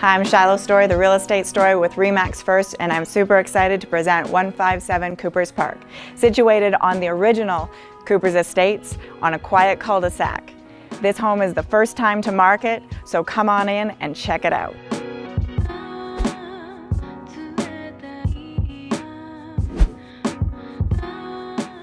Hi, I'm Shilo Storey, the real estate story with REMAX First, and I'm super excited to present 157 Coopers Park, situated on the original Coopers Estates on a quiet cul-de-sac. This home is the first time to market, so come on in and check it out.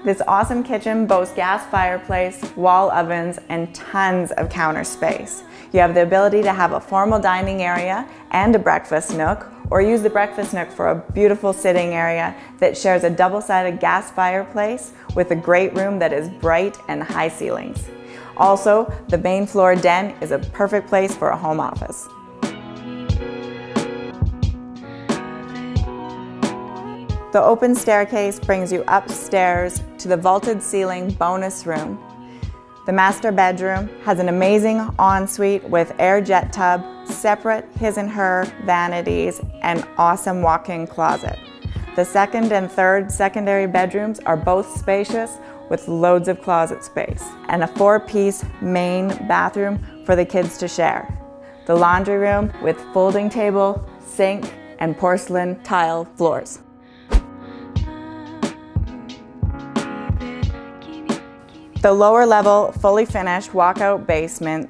This awesome kitchen boasts gas fireplace, wall ovens, and tons of counter space. You have the ability to have a formal dining area and a breakfast nook, or use the breakfast nook for a beautiful sitting area that shares a double-sided gas fireplace with a great room that is bright and high ceilings. Also, the main floor den is a perfect place for a home office. The open staircase brings you upstairs to the vaulted ceiling bonus room. The master bedroom has an amazing ensuite with air jet tub, separate his and her vanities, and awesome walk-in closet. The second and third secondary bedrooms are both spacious with loads of closet space and a four-piece main bathroom for the kids to share. The laundry room with folding table, sink, and porcelain tile floors. The lower level, fully finished walkout basement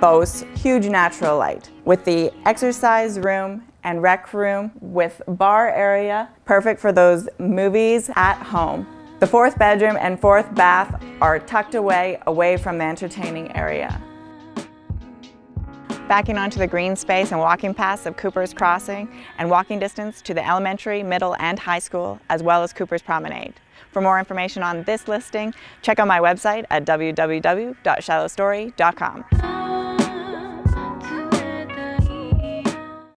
boasts huge natural light with the exercise room and rec room with bar area, perfect for those movies at home. The fourth bedroom and fourth bath are tucked away, away from the entertaining area. Backing onto the green space and walking paths of Cooper's Crossing and walking distance to the elementary, middle, and high school, as well as Cooper's Promenade. For more information on this listing, check out my website at www.shilostorey.com.